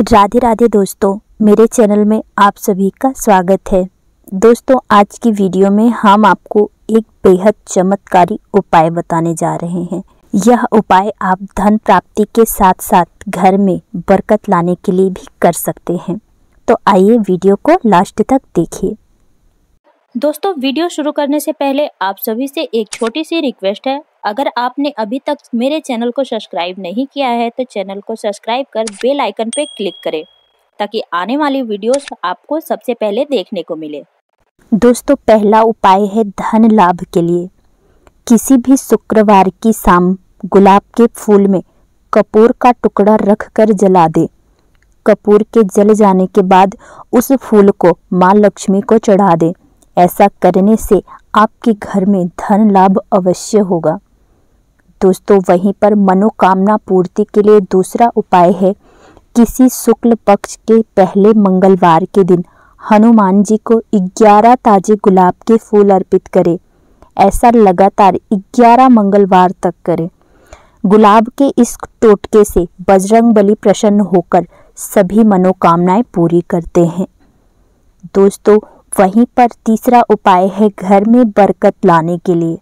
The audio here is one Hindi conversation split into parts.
राधे राधे दोस्तों, मेरे चैनल में आप सभी का स्वागत है। दोस्तों, आज की वीडियो में हम आपको एक बेहद चमत्कारी उपाय बताने जा रहे हैं। यह उपाय आप धन प्राप्ति के साथ साथ घर में बरकत लाने के लिए भी कर सकते हैं। तो आइए वीडियो को लास्ट तक देखिए। दोस्तों, वीडियो शुरू करने से पहले आप सभी से एक छोटी सी रिक्वेस्ट है। अगर आपने अभी तक मेरे चैनल को सब्सक्राइब नहीं किया है तो चैनल को सब्सक्राइब कर बेल आइकन पे क्लिक करें, ताकि आने वाली वीडियोस आपको सबसे पहले देखने को मिले। दोस्तों, पहला उपाय है धन लाभ के लिए। किसी भी शुक्रवार की शाम गुलाब के फूल में कपूर का टुकड़ा रख जला दे। कपूर के जल जाने के बाद उस फूल को माँ लक्ष्मी को चढ़ा दे। ऐसा करने से आपके घर में धन लाभ अवश्य होगा। दोस्तों, वहीं पर मनोकामना पूर्ति के लिए दूसरा उपाय है, किसी शुक्ल पक्ष के पहले मंगलवार के दिन हनुमान जी को 11 ताजे गुलाब के फूल अर्पित करें। ऐसा लगातार 11 मंगलवार तक करें। गुलाब के इस टोटके से बजरंग बली प्रसन्न होकर सभी मनोकामनाएँ पूरी करते हैं। दोस्तों वहीं पर तीसरा उपाय है घर में बरकत लाने के लिए।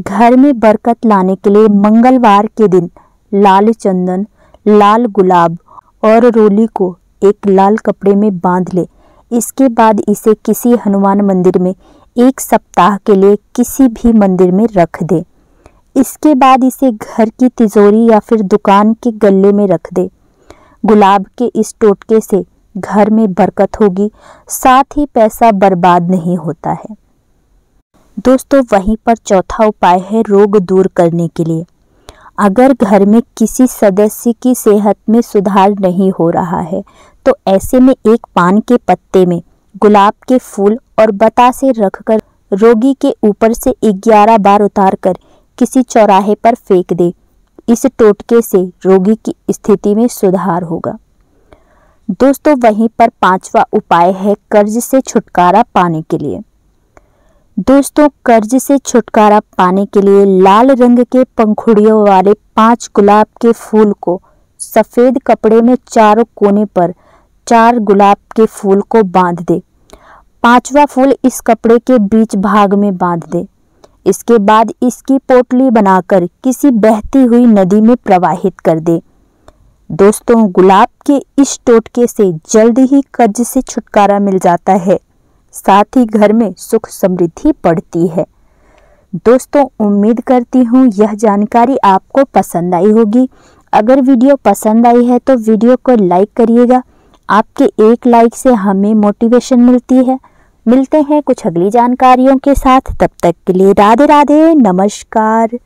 घर में बरकत लाने के लिए मंगलवार के दिन लाल चंदन, लाल गुलाब और रोली को एक लाल कपड़े में बाँध ले। इसके बाद इसे किसी हनुमान मंदिर में एक सप्ताह के लिए किसी भी मंदिर में रख दे। इसके बाद इसे घर की तिजोरी या फिर दुकान के गले में रख दे। गुलाब के इस टोटके से घर में बरकत होगी, साथ ही पैसा बर्बाद नहीं होता है। दोस्तों, वहीं पर चौथा उपाय है रोग दूर करने के लिए। अगर घर में किसी सदस्य की सेहत में सुधार नहीं हो रहा है तो ऐसे में एक पान के पत्ते में गुलाब के फूल और बतासे रखकर रोगी के ऊपर से 11 बार उतारकर किसी चौराहे पर फेंक दे। इस टोटके से रोगी की स्थिति में सुधार होगा। दोस्तों, वहीं पर पांचवा उपाय है कर्ज से छुटकारा पाने के लिए। दोस्तों, कर्ज से छुटकारा पाने के लिए लाल रंग के पंखुड़ियों वाले पाँच गुलाब के फूल को सफ़ेद कपड़े में चारों कोने पर चार गुलाब के फूल को बाँध दे। पांचवा फूल इस कपड़े के बीच भाग में बाँध दे। इसके बाद इसकी पोटली बनाकर किसी बहती हुई नदी में प्रवाहित कर दे। दोस्तों, गुलाब के इस टोटके से जल्द ही कर्ज से छुटकारा मिल जाता है। साथ ही घर में सुख समृद्धि बढ़ती है। दोस्तों, उम्मीद करती हूँ यह जानकारी आपको पसंद आई होगी। अगर वीडियो पसंद आई है तो वीडियो को लाइक करिएगा। आपके एक लाइक से हमें मोटिवेशन मिलती है। मिलते हैं कुछ अगली जानकारियों के साथ। तब तक के लिए राधे राधे नमस्कार।